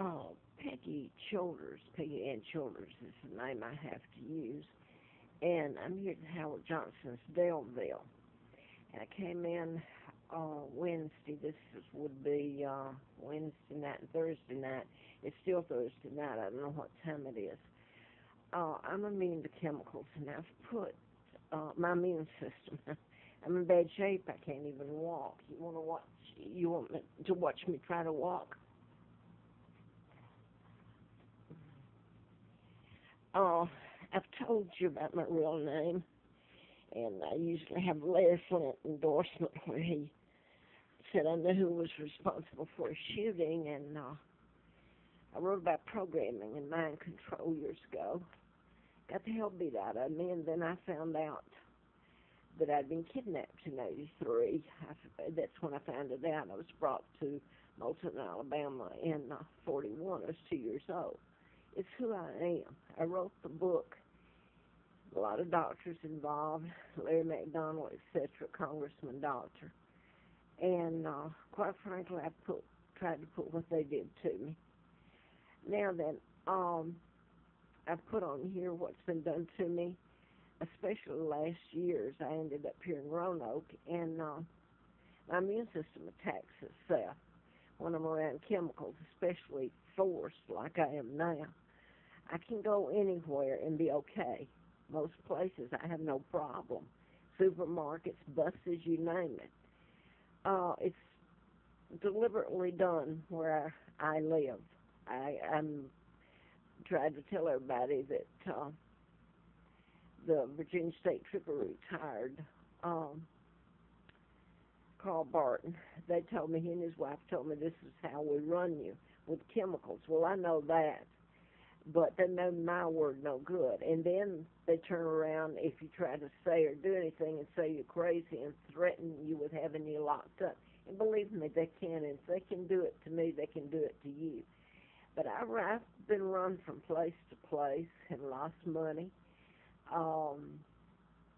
Oh, Peggy Childers, Peggy Ann Childers is the name I have to use. And I'm here at Howard Johnson's Daleville. And I came in uh, Wednesday. This is, would be uh, Wednesday night and Thursday night. It's still Thursday night. I don't know what time it is. Uh, I'm immune to chemicals, and I've put uh, my immune system. I'm in bad shape. I can't even walk. You want to watch? You want me to watch me try to walk? Oh, I've told you about my real name, and I usually have Les Flint endorsement where he said I knew who was responsible for a shooting, and uh, I wrote about programming and mind control years ago. Got the hell beat out of me, and then I found out that I'd been kidnapped in '83. That's when I found it out. I was brought to Moulton, Alabama in uh, 41. I was two years old. It's who I am. I wrote the book. A lot of doctors involved, Larry McDonald, etc., Congressman Doctor. And uh, quite frankly, I put tried to put what they did to me. Now then, um, I've put on here what's been done to me, especially last years. I ended up here in Roanoke, and uh, my immune system attacks itself when I'm around chemicals, especially force like I am now. I can go anywhere and be okay. Most places I have no problem. Supermarkets, buses, you name it. Uh, it's deliberately done where I, live. I, I'm trying to tell everybody that uh, the Virginia State Trooper retired um, Carl Barton. They told me he and his wife told me this is how we run you with chemicals. Well, I know that but they know my word no good. And then they turn around if you try to say or do anything and say you're crazy and threaten you with having you locked up. And believe me, they can. And if they can do it to me, they can do it to you. But I, I've been run from place to place and lost money. Um,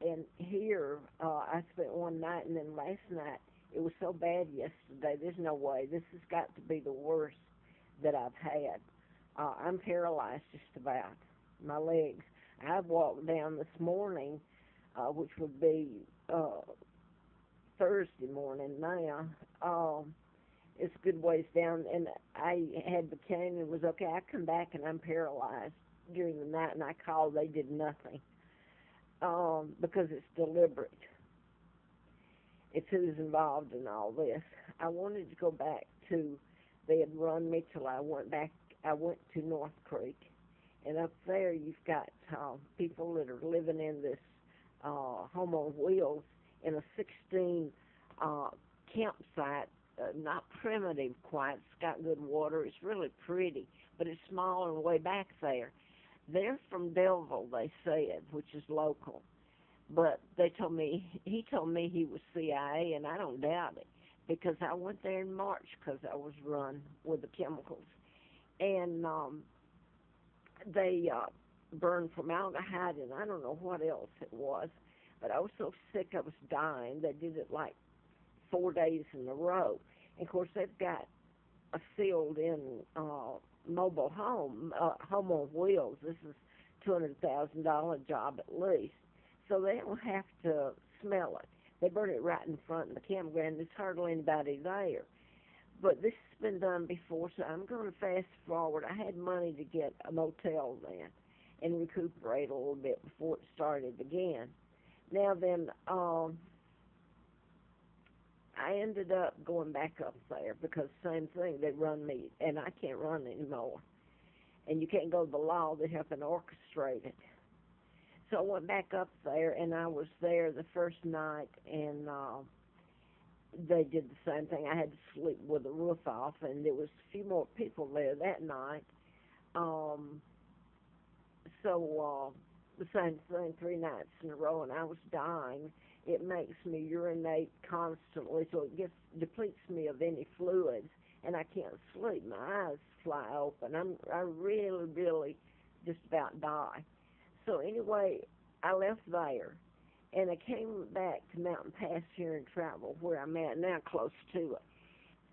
and here, uh, I spent one night, and then last night, it was so bad yesterday. There's no way. This has got to be the worst that I've had. Uh, I'm paralyzed just about my legs. I've walked down this morning, uh, which would be uh, Thursday morning now. Um, it's a good ways down, and I had the cane and was okay. I come back and I'm paralyzed during the night, and I called. They did nothing um, because it's deliberate. It's who's involved in all this. I wanted to go back to. They had run me till I went back I went to North Creek, and up there you've got uh, people that are living in this uh, home on wheels in a 16 uh, campsite. Uh, not primitive quite. It's got good water. It's really pretty, but it's small and way back there. They're from Daleville, they said, which is local. But they told me he told me he was CIA, and I don't doubt it because I went there in March because I was run with the chemicals and um, they uh, burned formaldehyde and I don't know what else it was, but I was so sick I was dying. They did it like four days in a row. And of course, they've got a sealed-in uh, mobile home, uh, home on wheels. This is two hundred thousand dollar job at least, so they don't have to smell it. They burn it right in front of the campground. There's hardly anybody there but this has been done before, so I'm going to fast forward. I had money to get a motel then and recuperate a little bit before it started again. Now then, um, I ended up going back up there because same thing, they run me, and I can't run anymore. And you can't go to the law, they have to orchestrate it. So I went back up there, and I was there the first night, and uh, they did the same thing. I had to sleep with the roof off, and there was a few more people there that night. Um, so uh, the same thing three nights in a row, and I was dying. It makes me urinate constantly, so it gets depletes me of any fluids, and I can't sleep. My eyes fly open. I'm I really, really just about die. So anyway, I left there and I came back to Mountain Pass here and travel where I'm at now, close to it.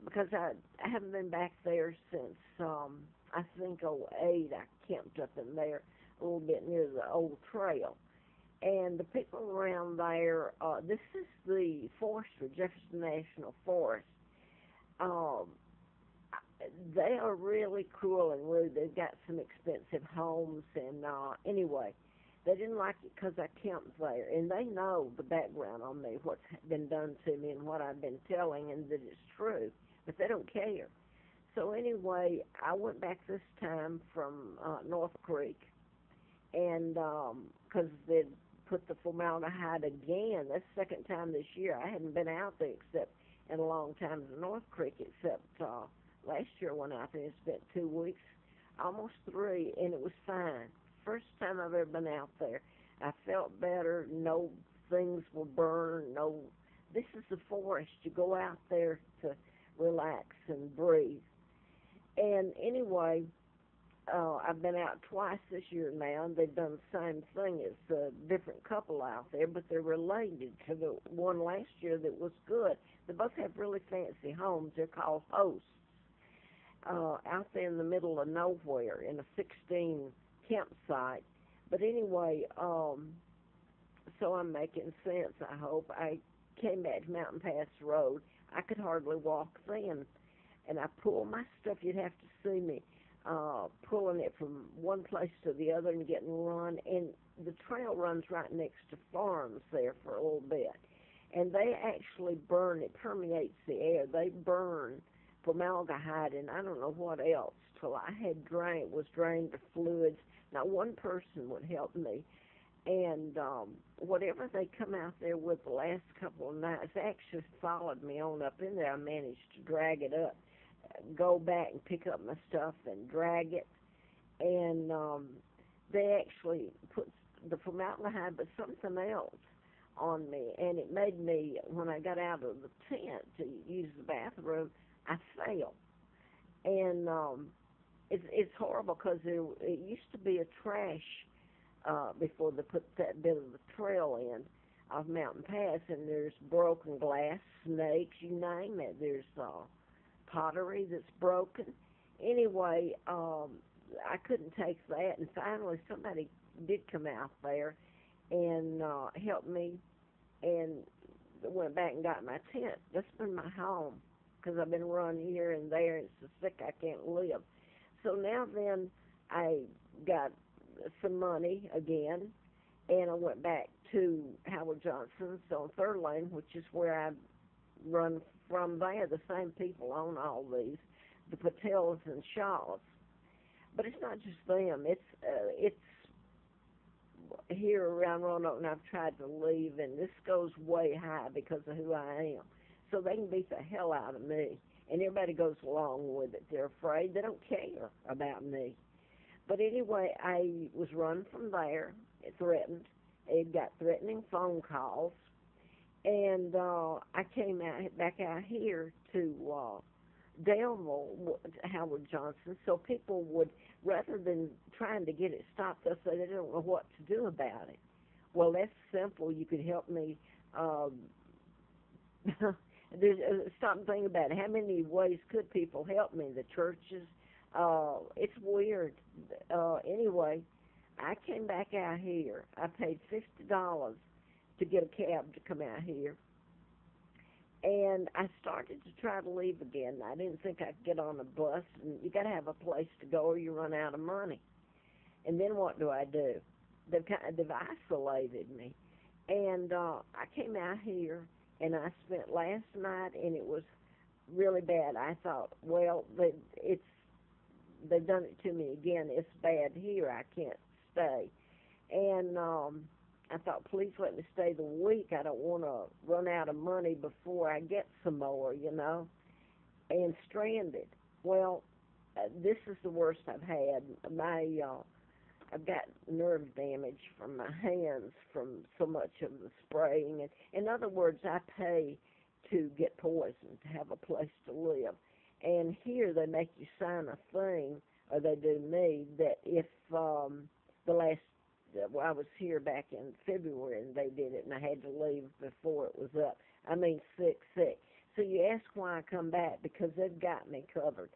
because I I haven't been back there since um I think oh eight. I camped up in there a little bit near the old trail. And the people around there, uh, this is the forester, Jefferson National Forest. Um, they are really cruel and rude. They've got some expensive homes, and uh, anyway, they didn't like it because I camped there, and they know the background on me, what's been done to me, and what I've been telling, and that it's true, but they don't care. So anyway, I went back this time from uh, North Creek, and because um, they'd put the formaldehyde again, that's the second time this year. I hadn't been out there except in a long time to North Creek, except uh, last year when I went out there and spent two weeks, almost three, and it was fine first time I've ever been out there. I felt better. No things were burned. No, this is the forest. You go out there to relax and breathe. And anyway, uh, I've been out twice this year now, and they've done the same thing. It's a different couple out there, but they're related to the one last year that was good. They both have really fancy homes. They're called hosts. Uh, out there in the middle of nowhere in a 16 campsite. But anyway, um, so I'm making sense, I hope. I came back to Mountain Pass Road. I could hardly walk then. And I pulled my stuff. You'd have to see me uh, pulling it from one place to the other and getting run. And the trail runs right next to farms there for a little bit. And they actually burn, it permeates the air. They burn formaldehyde and I don't know what else till I had drained, was drained of fluids not one person would help me. And um, whatever they come out there with the last couple of nights, they actually followed me on up in there. I managed to drag it up, go back and pick up my stuff and drag it. And um, they actually put the formaldehyde, but something else on me. And it made me, when I got out of the tent to use the bathroom, I fell. And um, it's it's horrible because there it used to be a trash uh, before they put that bit of the trail in of Mountain Pass, and there's broken glass, snakes, you name it. There's uh, pottery that's broken. Anyway, um, I couldn't take that, and finally somebody did come out there and uh, help me, and went back and got my tent. That's been my home because I've been running here and there, and so sick I can't live. So now then, I got some money again, and I went back to Howard Johnson's on Thirlane, which is where I run from there. The same people own all these, the Patels and Shaws. But it's not just them. It's uh, it's here around Roanoke, and I've tried to leave, and this goes way high because of who I am. So they can beat the hell out of me and everybody goes along with it. They're afraid. They don't care about me. But anyway, I was run from there, threatened. It got threatening phone calls, and uh, I came out back out here to uh, Daleville, Howard Johnson, so people would, rather than trying to get it stopped, they'll say they don't know what to do about it. Well, that's simple. You could help me. Um, there's uh, stop and think about. How many ways could people help me? The churches. Uh, it's weird. Uh, anyway, I came back out here. I paid fifty dollars to get a cab to come out here. And I started to try to leave again. I didn't think I'd get on a bus, and you got to have a place to go, or you run out of money. And then what do I do? They've kind of, they've isolated me, and uh, I came out here and I spent last night, and it was really bad. I thought, well, it's they've done it to me again. It's bad here. I can't stay, and um, I thought, please let me stay the week. I don't want to run out of money before I get some more, you know, and stranded. Well, uh, this is the worst I've had. My uh, I've got nerve damage from my hands from so much of the spraying. And in other words, I pay to get poisoned to have a place to live. And here they make you sign a thing, or they do me, that if um, the last well, I was here back in February and they did it, and I had to leave before it was up. I mean, sick, sick. So you ask why I come back because they've got me covered.